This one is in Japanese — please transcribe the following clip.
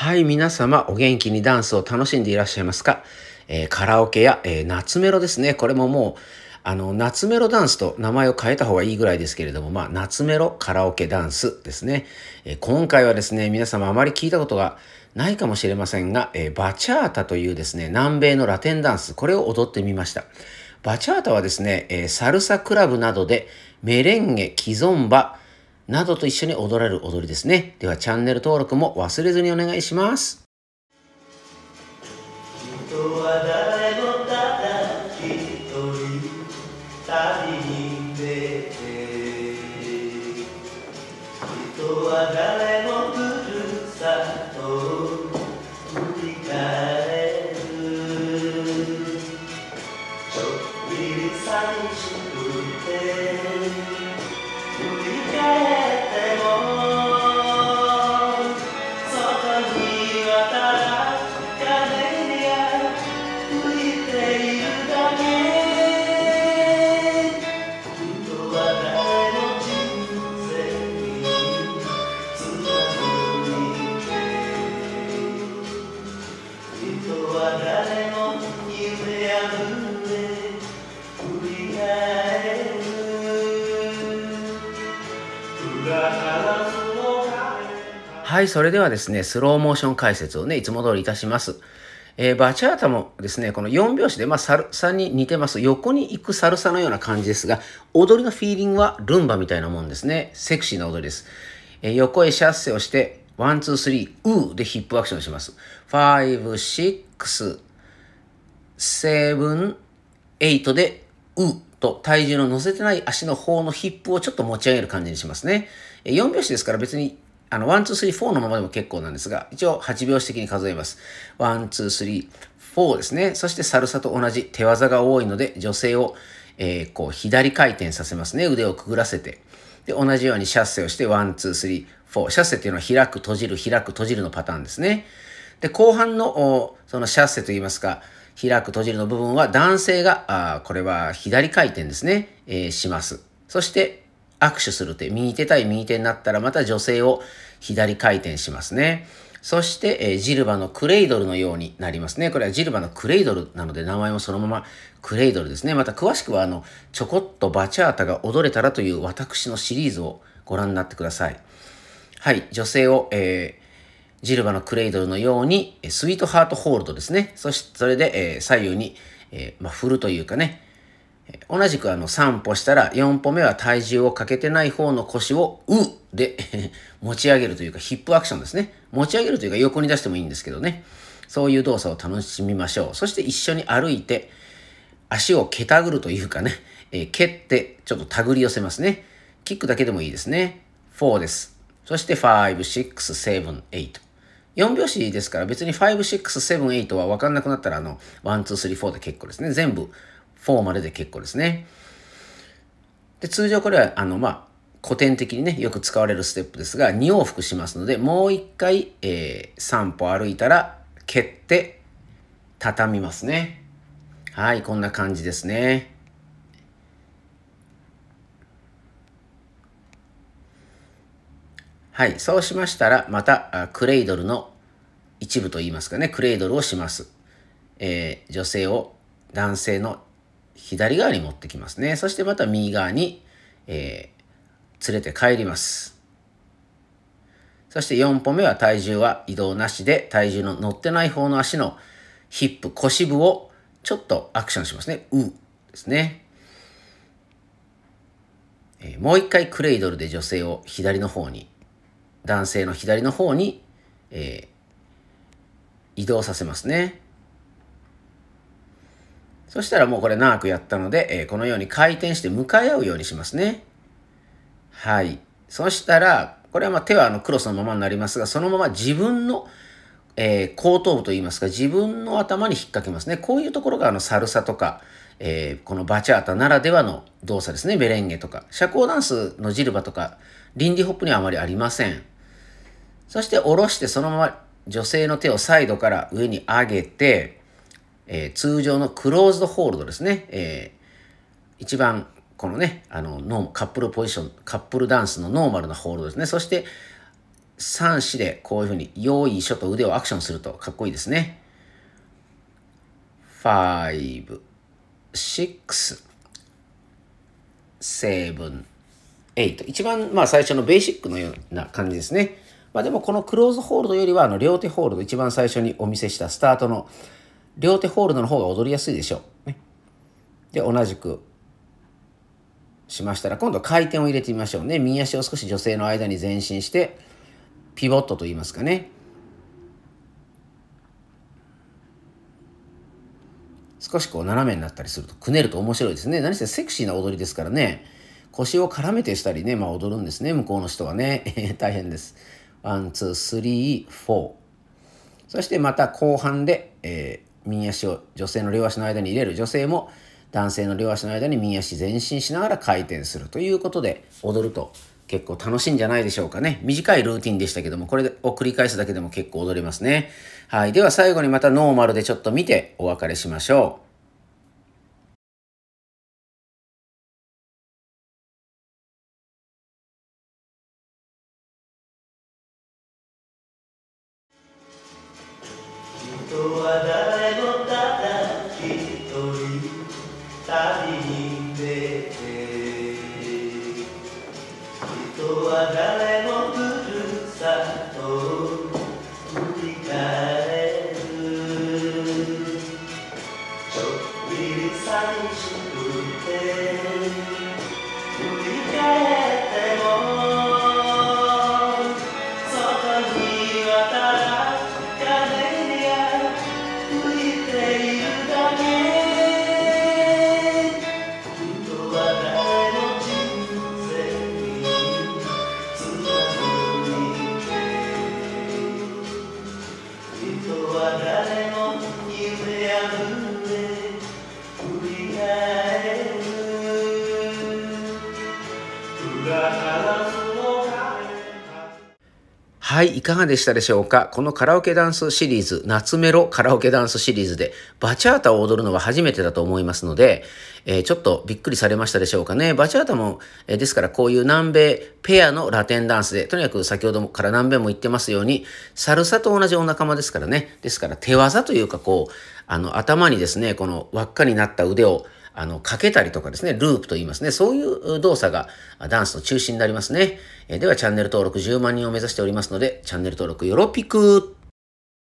はい、皆様お元気にダンスを楽しんでいらっしゃいますか、えー、カラオケや、えー、夏メロですね。これももう、あの、夏メロダンスと名前を変えた方がいいぐらいですけれども、まあ、夏メロカラオケダンスですね。えー、今回はですね、皆様あまり聞いたことがないかもしれませんが、えバチャータというですね、南米のラテンダンス、これを踊ってみました。バチャータはですね、えサルサクラブなどでメレンゲ、キゾンバ、などと一緒に踊られる踊りですね。ではチャンネル登録も忘れずにお願いします。はい、それではですね、スローモーション解説をね、いつも通りいたします。えー、バチャータもですね、この4拍子で、まあ、サルサに似てます。横に行くサルサのような感じですが、踊りのフィーリングはルンバみたいなもんですね。セクシーな踊りです。えー、横へシャッセをして、 one、two、three、four でヒップアクションします。5、6、7、8で、ウーと体重の乗せてない足の方のヒップをちょっと持ち上げる感じにしますね。4拍子ですから別にあの、1、2、3、4のままでも結構なんですが、一応8拍子的に数えます。1、2、3、4ですね。そしてサルサと同じ手技が多いので、女性を、えー、こう、左回転させますね。腕をくぐらせて。で、同じようにシャッセをして、1、2、3、4。シャッセっていうのは開く、閉じる、開く、閉じるのパターンですね。で、後半の、そのシャッセといいますか、開く、閉じるの部分は男性が、あこれは左回転ですね、えー、します。そして、握手する手、右手対右手になったらまた女性を左回転しますね。そして、え、ジルバのクレイドルのようになりますね。これはジルバのクレイドルなので名前もそのままクレイドルですね。また詳しくはあの、ちょこっとバチャータが踊れたらという私のシリーズをご覧になってください。はい、女性を、えー、ジルバのクレイドルのように、スイートハートホールドですね。そして、それで、えー、左右に、えー、まあ、振るというかね、同じくあの3歩したら4歩目は体重をかけてない方の腰をうで 持ち上げるというかヒップアクションですね。持ち上げるというか横に出してもいいんですけどね。そういう動作を楽しみましょう。そして一緒に歩いて足を蹴たぐるというかね、えー、蹴ってちょっと手繰り寄せますね。キックだけでもいいですね。4です。そして5、6、7、8。4拍子ですから別に5、6、7、8は分かんなくなったらあの1、2、3、4で結構ですね。全部フォーマルで結構ですね。で、通常これは、あの、まあ、古典的にね、よく使われるステップですが、2往復しますので、もう一回、えー、3歩歩いたら、蹴って、畳みますね。はい、こんな感じですね。はい、そうしましたら、また、クレイドルの一部といいますかね、クレイドルをします。えー、女性を男性の左側に持ってきますね。そしてまた右側に、えー、連れて帰ります。そして4歩目は体重は移動なしで体重の乗ってない方の足のヒップ、腰部をちょっとアクションしますね。うですね。えー、もう一回クレイドルで女性を左の方に、男性の左の方に、えー、移動させますね。そしたらもうこれ長くやったので、えー、このように回転して向かい合うようにしますね。はい。そしたら、これはま手はあのクロスのままになりますが、そのまま自分の、えー、後頭部といいますか、自分の頭に引っ掛けますね。こういうところがあのサルサとか、えー、このバチャータならではの動作ですね。ベレンゲとか。社交ダンスのジルバとか、リンディホップにはあまりありません。そして下ろしてそのまま女性の手をサイドから上に上げて、えー、通常のクローズドホールドですね、えー、一番このね、あの、ノーカップルポジション、カップルダンスのノーマルなホールドですね。そして、3、4でこういうふうに、用意書と腕をアクションするとかっこいいですね。5、6、7、8。一番まあ最初のベーシックのような感じですね。まあでもこのクローズホールドよりはあの両手ホールド、一番最初にお見せしたスタートの両手ホールドの方が踊りやすいでしょう。ね、で、同じくしましたら、今度回転を入れてみましょうね。右足を少し女性の間に前進して、ピボットと言いますかね。少しこう斜めになったりすると、くねると面白いですね。何せセクシーな踊りですからね。腰を絡めてしたりね、まあ踊るんですね。向こうの人はね。大変です。 one、two、three、four。そしてまた後半で、えー、右足を女性の両足の間に入れる。女性も男性の両足の間に右足前進しながら回転するということで踊ると結構楽しいんじゃないでしょうかね。短いルーティンでしたけども、これを繰り返すだけでも結構踊れますね。はい。では最後にまたノーマルでちょっと見てお別れしましょう。 저 위를 쌓이신 분께 はい、いかがでしたでしょうか？このカラオケダンスシリーズ、夏メロカラオケダンスシリーズで、バチャータを踊るのは初めてだと思いますので、えー、ちょっとびっくりされましたでしょうかね？バチャータも、えー、ですからこういう南米ペアのラテンダンスで、とにかく先ほどから南米も言ってますように、サルサと同じお仲間ですからね。ですから手技というかこう、あの頭にですね、この輪っかになった腕をあの、かけたりとかですね、ループと言いますね。そういう動作がダンスの中心になりますね。えでは、チャンネル登録10万人を目指しておりますので、チャンネル登録よろぴく